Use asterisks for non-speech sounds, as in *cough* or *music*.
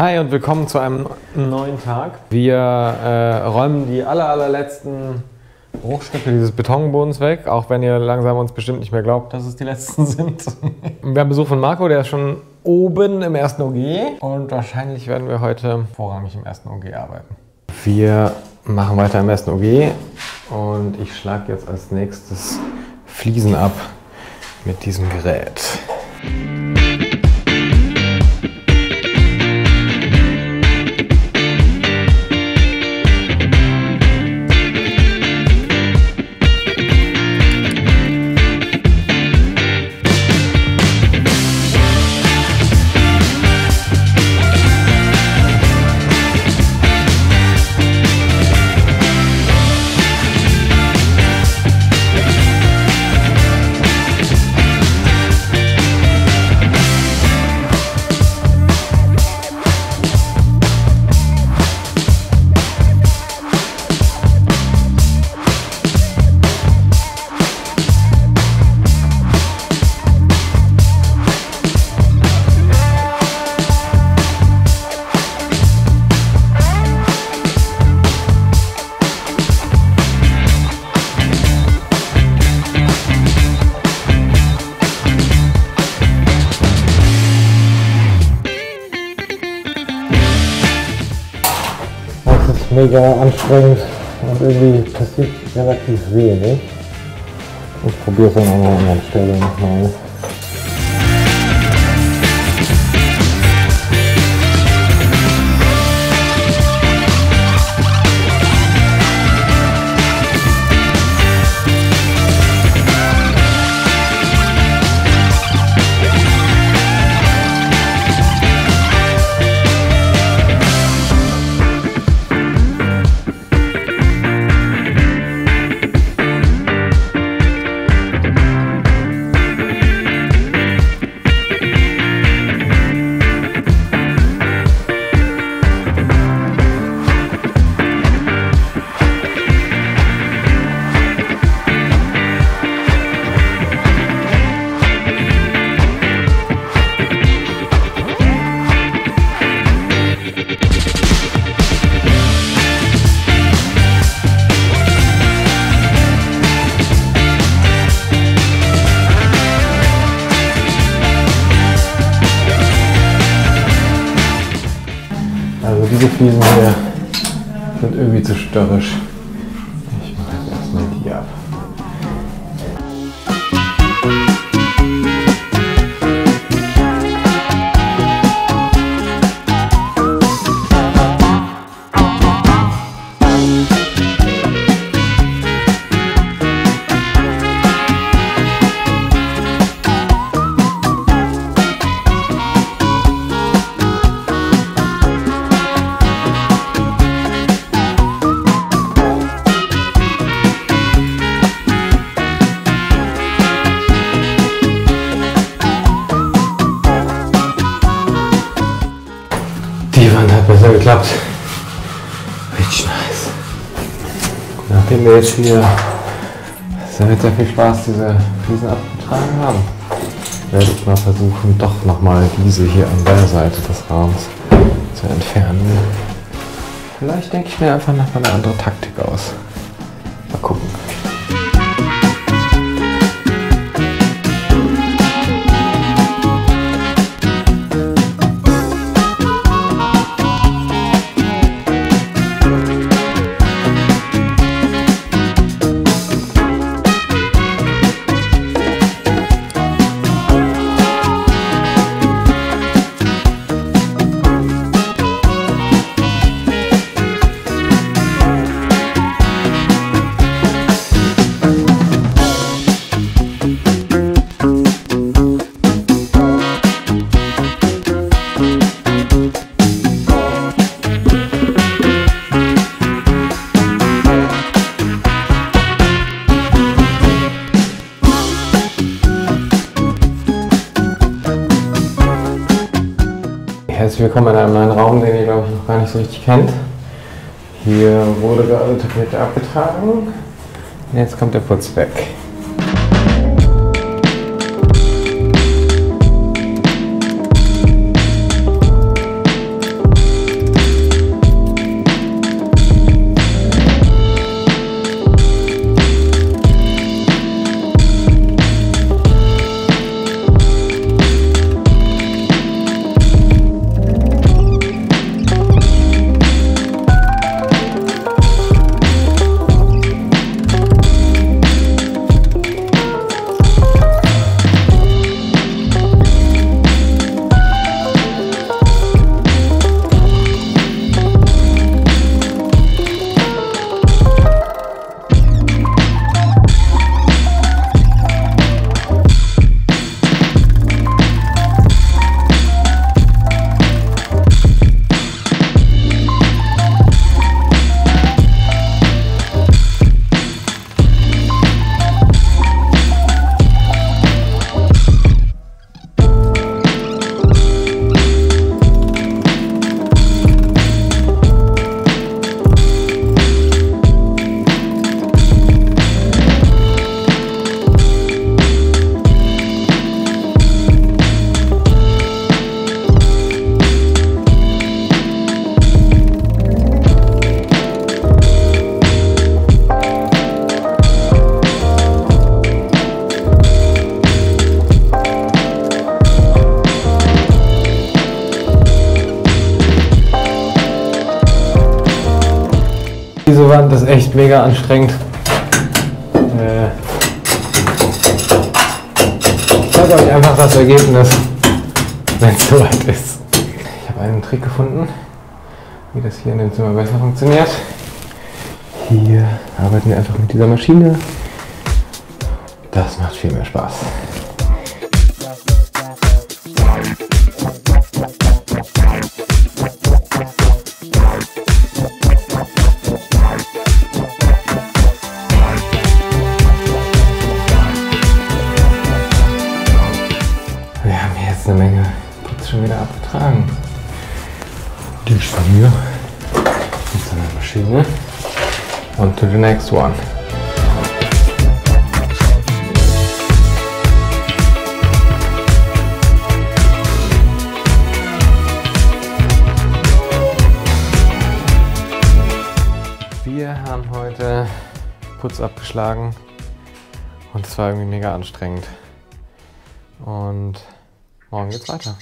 Hi und willkommen zu einem neuen Tag. Wir äh, räumen die aller, allerletzten Bruchstücke dieses Betonbodens weg, auch wenn ihr langsam uns bestimmt nicht mehr glaubt, dass es die letzten *laughs* sind. wir haben Besuch von Marco, der ist schon oben im ersten OG und wahrscheinlich werden wir heute vorrangig im ersten OG arbeiten. Wir machen weiter im ersten OG und ich schlage jetzt als nächstes Fliesen ab mit diesem Gerät. Mega anstrengend und irgendwie passiert relativ wenig. Ich probiere es an einer anderen Stelle nochmal. Diese Fliesen hier sind irgendwie zu störrisch. Geklappt. Richtig nice. Nachdem wir jetzt hier sehr, sehr viel Spaß diese Fliesen abgetragen haben, werde ich mal versuchen, doch nochmal diese hier an der Seite des Raums zu entfernen. Vielleicht denke ich mir einfach nochmal eine andere Taktik aus. Mal gucken. Herzlich willkommen in einem neuen Raum, den ihr glaube ich noch gar nicht so richtig kennt. Hier wurde gerade Tapete abgetragen jetzt kommt der Putz weg. Das echt mega anstrengend. Äh, ich zeige euch einfach das Ergebnis, wenn es soweit ist. Ich habe einen Trick gefunden, wie das hier in dem Zimmer besser funktioniert. Hier arbeiten wir einfach mit dieser Maschine. Das macht viel mehr Spaß. Eine Menge Putz schon wieder abgetragen. Die ist von mir. Mit so Maschine. On to the next one. Wir haben heute Putz abgeschlagen und es war irgendwie mega anstrengend. Und morgen geht's weiter.